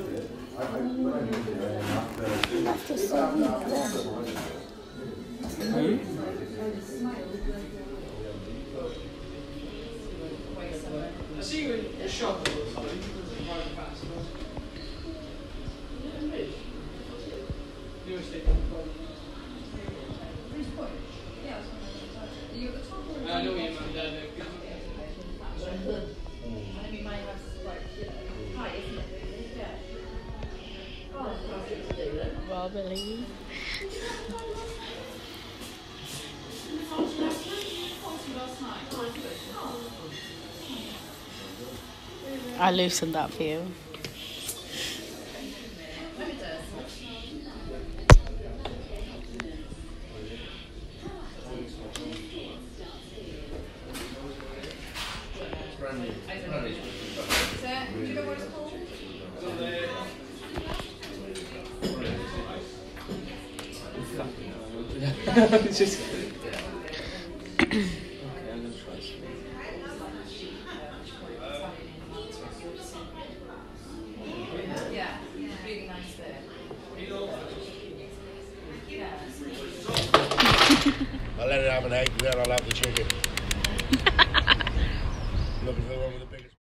I see you in the shop all the time. Driving past. New. I know Wobbly. I loosened that for you. It have an egg, then I'll have the chicken. Looking for the one with the biggest.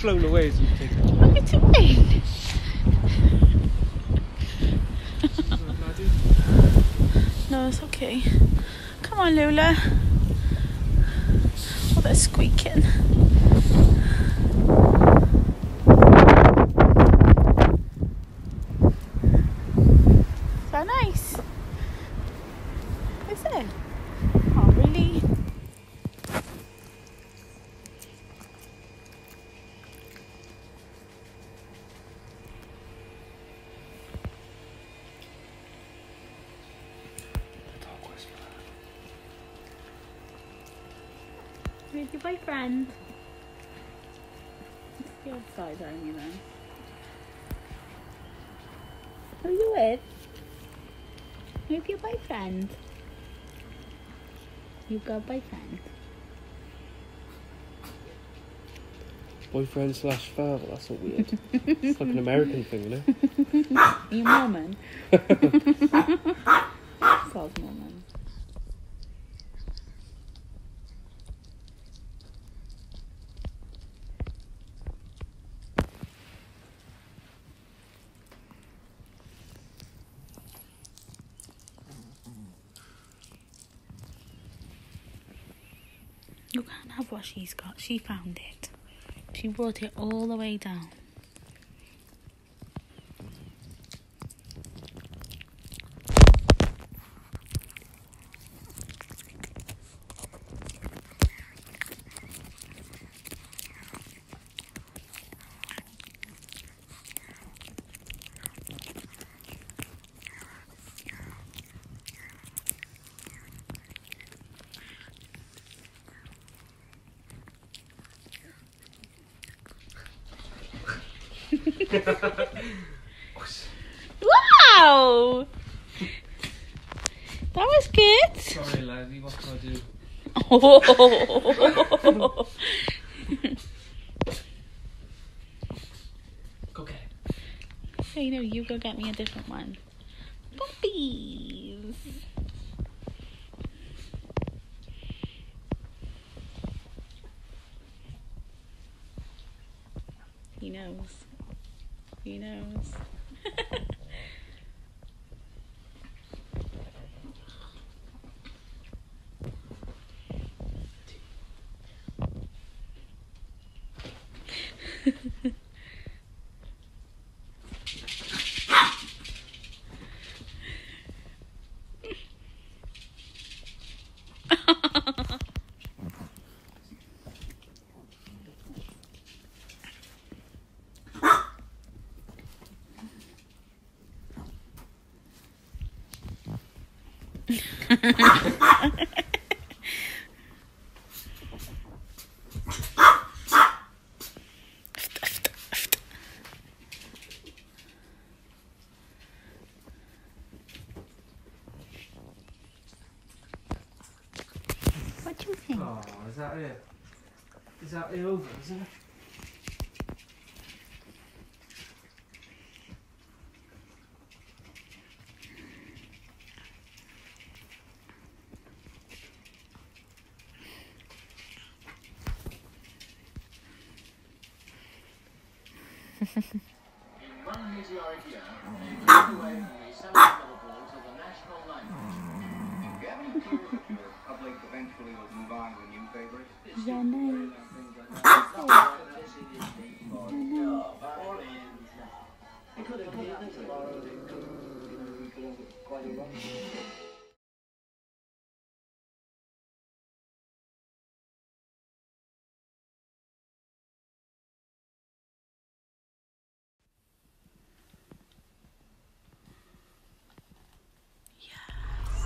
Flown away as you take it. Look at it. No, it's okay. Come on, Lula. Oh, they're squeaking. Is that nice? Is it? Oh, really? Where's your boyfriend? It's the outside, aren't you then? Who are you with? Who's your boyfriend? You've got a boyfriend? Boyfriend slash father, that's not weird. it's like an American thing, you know? You Mormon? Sounds Mormon. You can't have what she's got. She found it. She brought it all the way down. Wow! That was good. Sorry, Lady, what can I do? Oh. Okay. so you know, you go get me a different one. Puppies. He knows. He knows. What do you think? Oh, is that it? Is that it over, is it? Public eventually will move on to new favorite. Yeah.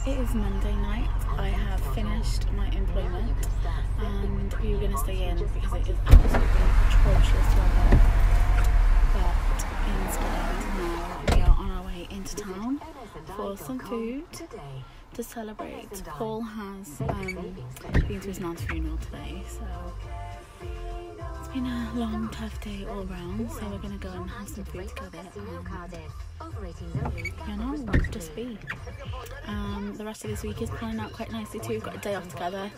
It is Monday night. I have finished my employment and we were going to stay in because it is absolutely atrocious weather. But instead, now we are on our way into town for some food to celebrate. Paul has um, been to his nan's funeral today, so been a long, tough day all round. So we're going to go and have some food together. And, you know, just be. Um, the rest of this week is planning out quite nicely too. We've got a day off together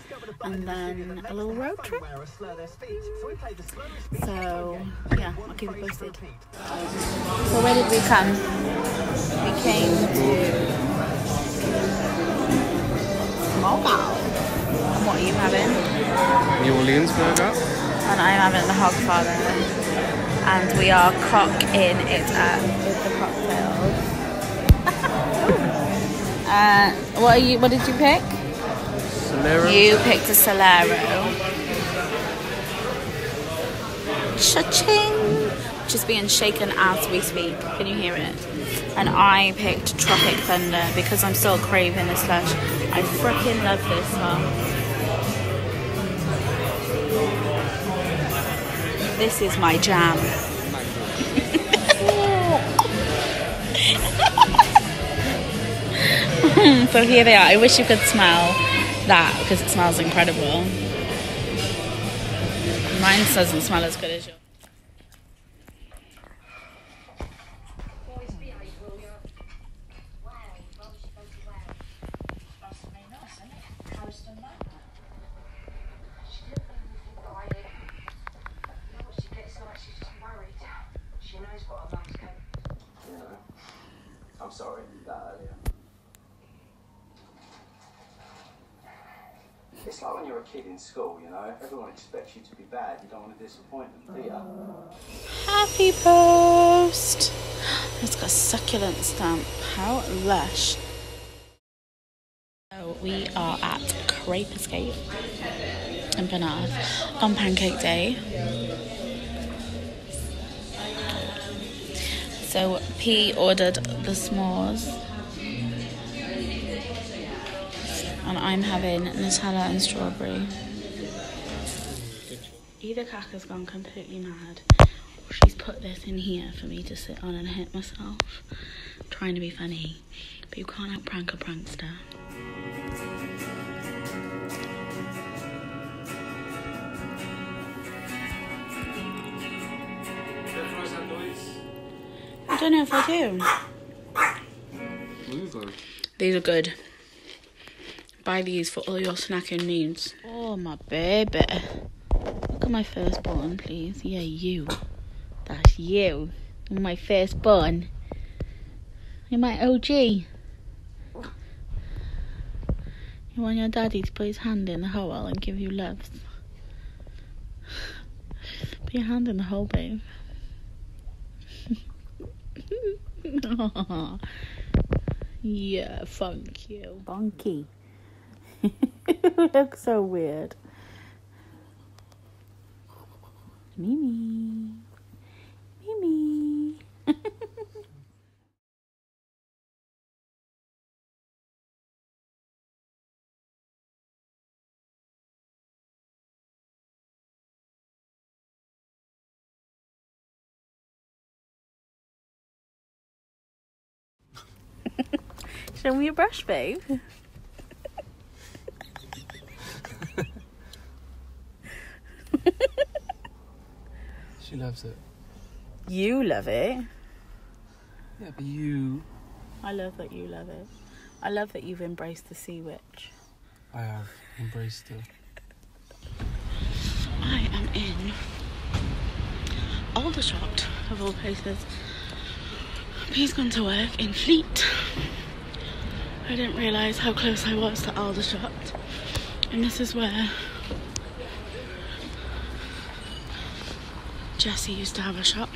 and then a little road trip. So, yeah, I'll keep you posted. So, where did we come? We came to Mobile. And what are you having? New Orleans burger. And I'm having the Hogfather. And we are cock in it at with the cocktails. uh, what are you? What did you pick? Solero. You picked a Solero. Cha-ching! Just being shaken as we speak. Can you hear it? And I picked Tropic Thunder because I'm still craving a slush. I freaking love this one. This is my jam. so here they are. I wish you could smell that because it smells incredible. Mine doesn't smell as good as yours. I'm sorry, that earlier. It's like when you're a kid in school, you know, everyone expects you to be bad. You don't want to disappoint them, do you? Happy post! It's got a succulent stamp. How lush. So we are at Crepe Escape in Penarth on Pancake Day. So P ordered the s'mores. And I'm having Nutella and strawberry. Either Kaka's gone completely mad, or she's put this in here for me to sit on and hit myself. trying to be funny, but you can't out prank a prankster. I don't know if I do. These are good. Buy these for all your snacking needs. Oh, my baby. Look at my firstborn, please. Yeah, you. That's you. My firstborn. You're my OG. You want your daddy to put his hand in the hole and give you loves? Put your hand in the hole, babe. Yeah, thank you. Bonky you look so weird. Mimi. Mimi. Show me your brush, babe. She loves it. You love it. Yeah, but you. I love that you love it. I love that you've embraced the sea witch. I have embraced it. I am in Aldershot, of all places. He's gone to work in Fleet. I didn't realise how close I was to Aldershot. And this is where Jessie used to have a shop.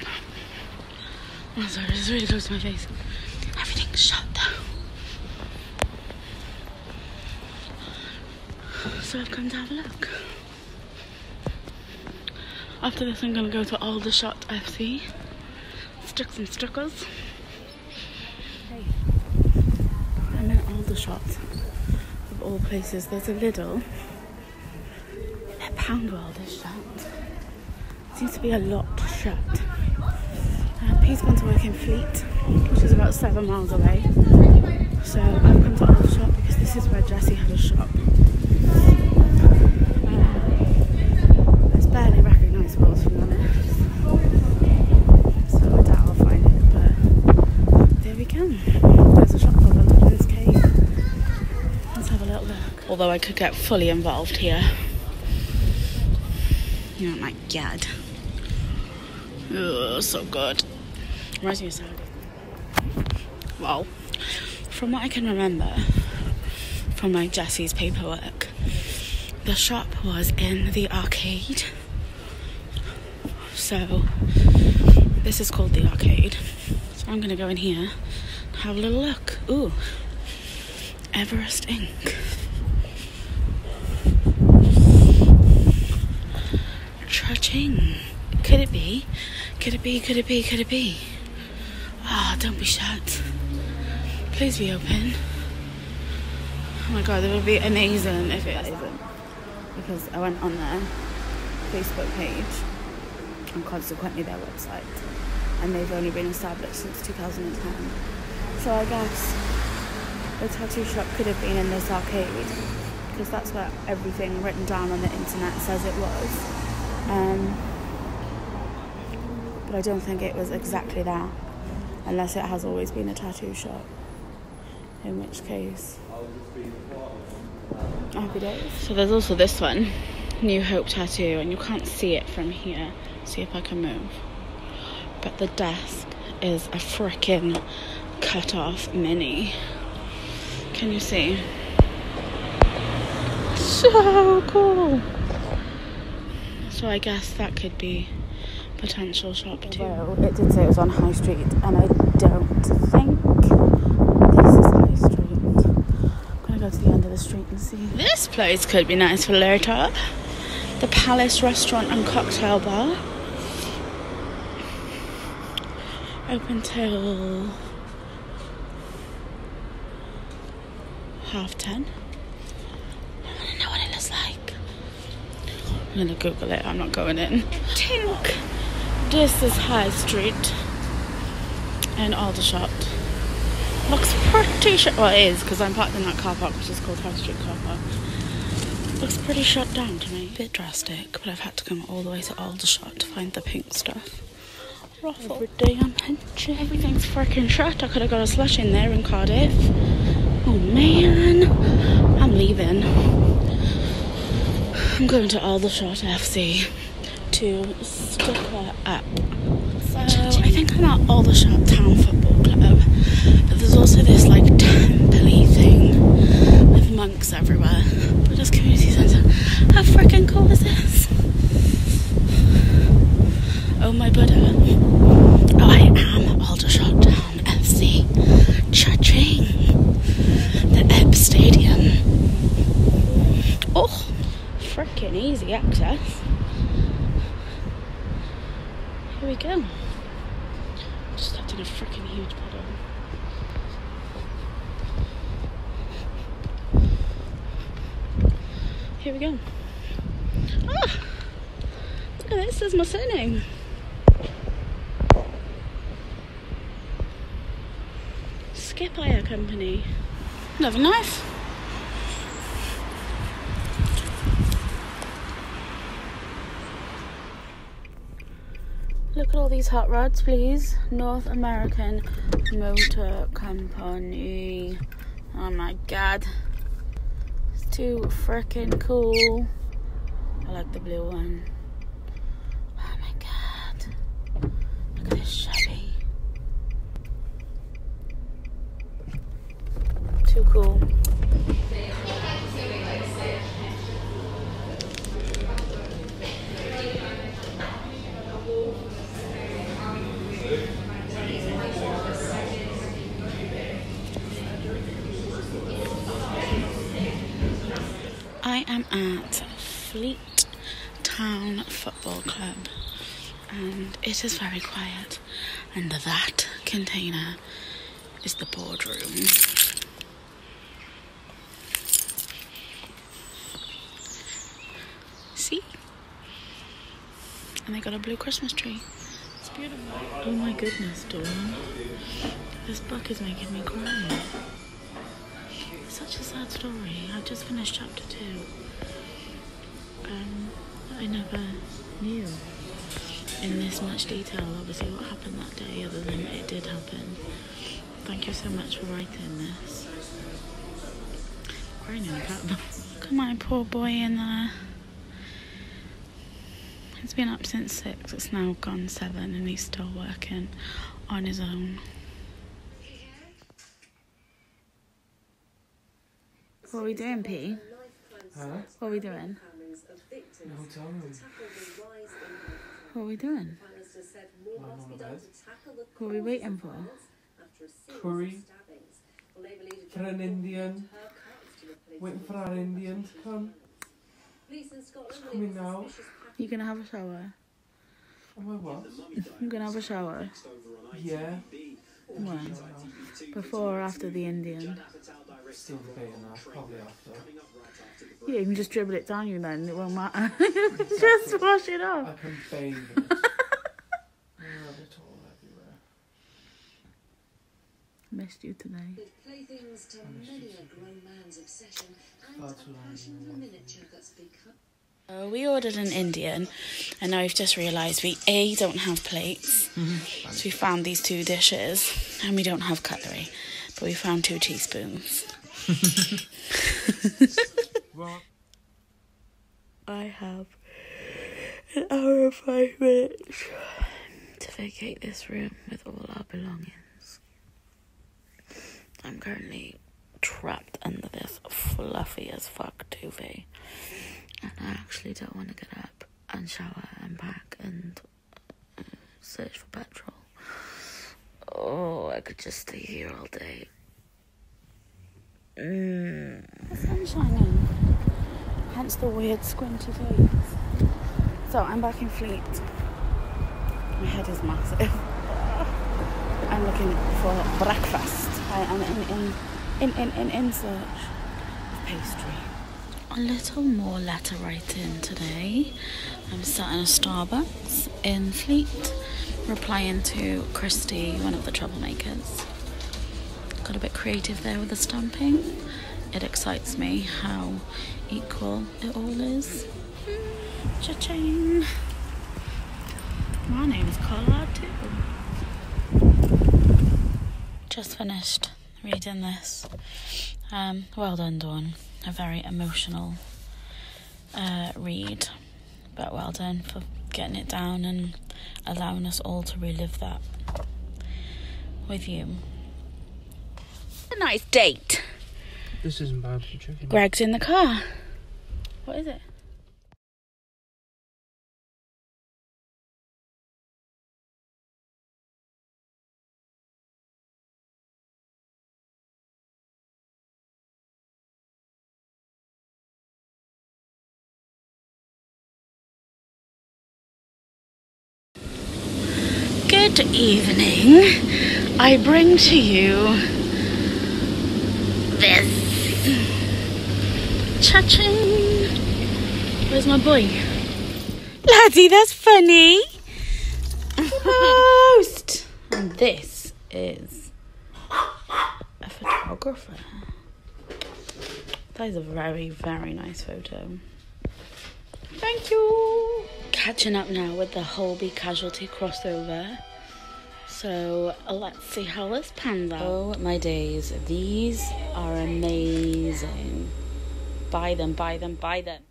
Oh, sorry, it's really close to my face. Everything's shut though. So I've come to have a look. After this, I'm gonna go to Aldershot FC. Stick some stickers. Hey. I'm in Aldershot. Of all places, there's a Lidl. A Pound World is shut. Seems to be a lot shut. Uh, He's gone to work in Fleet, which is about seven miles away. So I've come to Aldershot because this is where Jessie had a shop. Uh, it's barely recognisable, to be honest. So I doubt I'll find it, but there we go. There's a shop called the Legends Cave. Let's have a little look. Although I could get fully involved here. Oh my god. Oh, so good. Reminds me of Saturday. Well, from what I can remember from like Jessie's paperwork, the shop was in the arcade. So this is called the arcade. So I'm gonna go in here and have a little look. Ooh. Everest Ink. Cha-ching. Could it be? Could it be? Could it be? Could it be? Ah, don't be shut. Please be open. Oh my god, it would be amazing if it isn't. Because I went on their Facebook page and consequently their website. And they've only been established since 2010. So I guess the tattoo shop could have been in this arcade. Because that's where everything written down on the internet says it was. Um, but I don't think it was exactly that, unless it has always been a tattoo shop. In which case, happy days. So there's also this one, New Hope Tattoo, and you can't see it from here. See if I can move. But the desk is a freaking cut off mini. Can you see? So cool. So I guess that could be potential shop too. Well, it did say it was on High Street, and I don't think this is High Street. I'm gonna go to the end of the street and see. This place could be nice for later. The Palace Restaurant and Cocktail Bar. Open till half ten. I wanna know what it looks like. I'm gonna Google it. I'm not going in. Tink. This is High Street in Aldershot. Looks pretty shut. Well, it is because I'm parked in that car park, which is called High Street Car Park. Looks pretty shut down to me. Bit drastic, but I've had to come all the way to Aldershot to find the pink stuff. Ruffle. Every day I'm pinching. Everything's freaking shut. I could have got a slush in there in Cardiff. Oh man, I'm leaving. I'm going to Aldershot FC to sticker up. So I think I'm at Aldershot Town Football Club, but there's also this like temple thing with monks everywhere. Buddhist community centre. How freaking cool is this? Oh my Buddha. Oh, I am Aldershot Town FC. Cha-ching. The Ebb Stadium. Oh, freaking easy access. Go. Just stepped in a freaking huge puddle. Here we go. Ah! Look at this, there's my surname. Skip Hire Company. Another knife. Look at all these hot rods, please. North American Motor Company. Oh my god. It's too freaking cool. I like the blue one. Oh my god. Look at this shabby. I am at Fleet Town Football Club and it is very quiet and that container is the boardroom. See? And they got a blue Christmas tree. It's beautiful. Oh my goodness, Dawn. This book is making me cry. Such a sad story. I've just finished chapter two. Um, I never knew in this much detail, obviously, what happened that day, other than it did happen. Thank you so much for writing this. Look at my poor boy in there. He's been up since six. It's now gone seven, and he's still working on his own. What are we doing, P? Huh? What are we doing? No, tell me. What are we doing? I'm on bed. What are we waiting for? Curry. For an Indian. Waiting for our Indian to come. He's coming now. You gonna have a shower? Am I what? You gonna have a shower? Yeah. When? Before or after the Indian? Still debating that. Probably after. Yeah, you can just dribble it down you then. It won't matter. just wash it off. I off. can bathe in it. I have it all everywhere. Missed you today. Playthings to many a grown man's obsession and a passion for miniature that's become Uh, we ordered an Indian, and now we've just realised we A don't have plates, so we found these two dishes, and we don't have cutlery, but we found two teaspoons. I have an hour and five minutes to vacate this room with all our belongings. I'm currently trapped under this fluffy as fuck duvet, and I actually don't want to get up and shower and pack and uh, search for petrol. Oh, I could just stay here all day. Mm. The sun's shining. Hence the weird squinty face. So I'm back in Fleet. My head is massive. I'm looking for breakfast. I am in in in in in, in search of pastry. A little more letter writing today. I'm sat in a Starbucks in Fleet, replying to Christy, one of the troublemakers. Got a bit creative there with the stamping. It excites me how equal it all is. Cha-ching! My name's Collard too. Just finished reading this. Um, well done, Dawn. A very emotional uh, read, but well done for getting it down and allowing us all to relive that with you. A nice date. This isn't barbecue chicken. Greg's in the car. What is it? Good evening. I bring to you this Cha-ching! Where's my boy? Laddie, that's funny. Post. and this is a photographer. That is a very, very nice photo. Thank you. Catching up now with the Holby casualty crossover. So let's see how this pans out. Oh my days, these are amazing. Buy them, buy them, buy them.